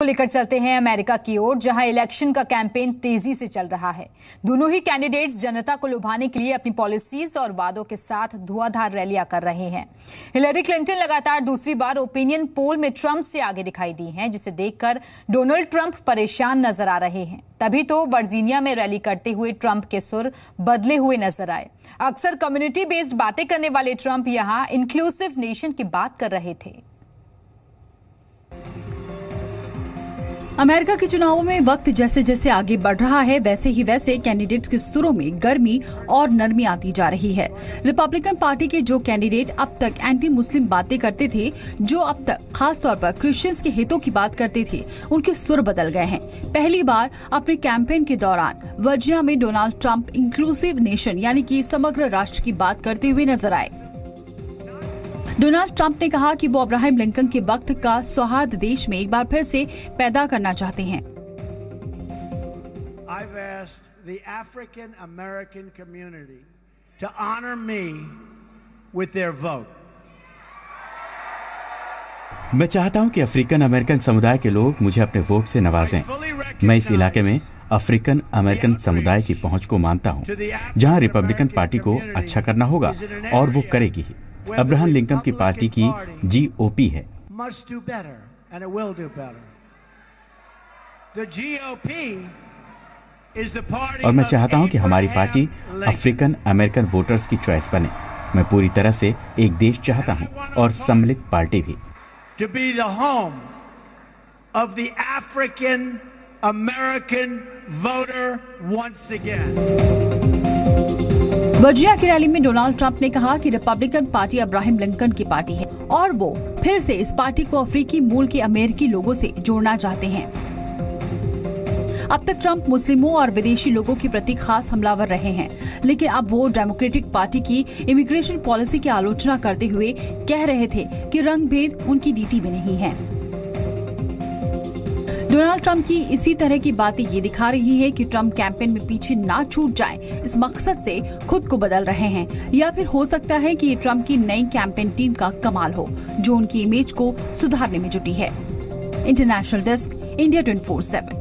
को लेकर चलते हैं अमेरिका की ओर, जहाँ इलेक्शन का कैंपेन तेज़ी से चल रहा है। दोनों ही कैंडिडेट्स जनता को लुभाने के लिए अपनी पॉलिसीज़ और वादों के साथ धुआंधार रैलियाँ कर रहे हैं। हिलरी क्लिंटन लगातार दूसरी बार ओपिनियन पोल में ट्रंप से आगे दिखाई दी हैं, जिसे देखकर डोनाल्ड ट्रंप परेशान नज़र आ रहे हैं। तभी तो वर्जीनिया में रैली करते हुए ट्रंप के सुर बदले हुए नज़र आए। अक्सर कम्युनिटी बेस्ड बातें करने वाले ट्रंप यहाँ इंक्लूसिव नेशन की बात कर रहे थे। अमेरिका के चुनावों में वक्त जैसे जैसे आगे बढ़ रहा है, वैसे ही वैसे कैंडिडेट्स के सुरों में गर्मी और नरमी आती जा रही है। रिपब्लिकन पार्टी के जो कैंडिडेट अब तक एंटी मुस्लिम बातें करते थे, जो अब तक खास तौर पर क्रिश्चियंस के हितों की बात करते थे, उनके सुर बदल गए हैं। पहली बार अपने कैंपेन के दौरान वर्जिया में डोनाल्ड ट्रंप इंक्लूसिव नेशन यानी कि समग्र राष्ट्र की बात करते हुए नज़र आए। डोनाल्ड ट्रंप ने कहा कि वो अब्राहम लिंकन के वक्त का सौहार्द देश में एक बार फिर से पैदा करना चाहते हैं। I've asked the African American community to honor me with their vote. मैं चाहता हूँ कि अफ्रीकन अमेरिकन समुदाय के लोग मुझे अपने वोट से नवाजें। मैं इस इलाके में अफ्रीकन अमेरिकन समुदाय की पहुँच को मानता हूँ जहाँ रिपब्लिकन पार्टी को अच्छा करना होगा और वो करेगी ही। अब्राहम लिंकन की पार्टी की जीओपी है। और मैं चाहता हूँ कि हमारी पार्टी अफ्रीकन अमेरिकन वोटर्स की चॉइस बने। मैं पूरी तरह से एक देश चाहता हूँ और सम्मिलित पार्टी भी। To be home of the African American voter once again Virginia की रैली में डोनाल्ड ट्रंप ने कहा कि रिपब्लिकन पार्टी अब्राहिम लिंकन की पार्टी है और वो फिर से इस पार्टी को अफ्रीकी मूल के अमेरिकी लोगों से जोड़ना चाहते हैं। अब तक ट्रंप मुस्लिमों और विदेशी लोगों के प्रति खास हमलावर रहे हैं, लेकिन अब वो डेमोक्रेटिक पार्टी की इमिग्रेशन पॉलिसी की आलोचना करते हुए कह रहे थे कि रंग भेद उनकी नीति में नहीं है। डोनाल्ड ट्रंप की इसी तरह की बातें ये दिखा रही है कि ट्रंप कैंपेन में पीछे ना छूट जाए, इस मकसद से खुद को बदल रहे हैं। या फिर हो सकता है कि ये ट्रंप की नई कैंपेन टीम का कमाल हो, जो उनकी इमेज को सुधारने में जुटी है। International desk, India twenty